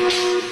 Thank